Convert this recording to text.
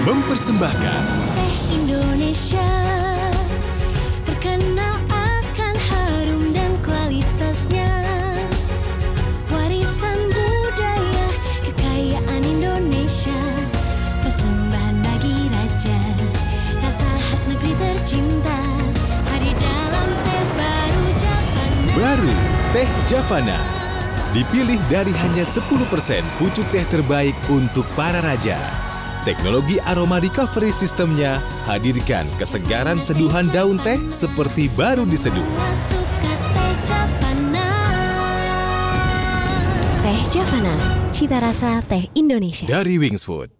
mempersembahkan Teh Indonesia terkenal akan harum dan kualitasnya. Warisan budaya kekayaan Indonesia, persembahan bagi raja. Rasa khas negeri tercinta hadir dalam teh baru Javana. Baru Teh Javana. Dipilih dari hanya 10% pucuk teh terbaik untuk para raja. Teknologi aroma recovery sistemnya hadirkan kesegaran seduhan daun teh seperti baru diseduh. Teh Javana. Teh Javana, cita rasa teh Indonesia. Dari Wingsfood.